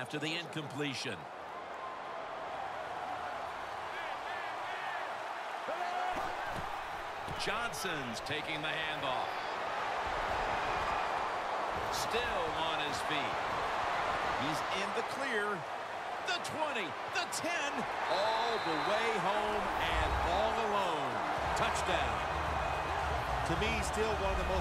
after the incompletion. Johnson's taking the handoff. Still on his feet. He's in the clear. The 20, the 10, all the way home and all alone. Touchdown. To me, still one of the most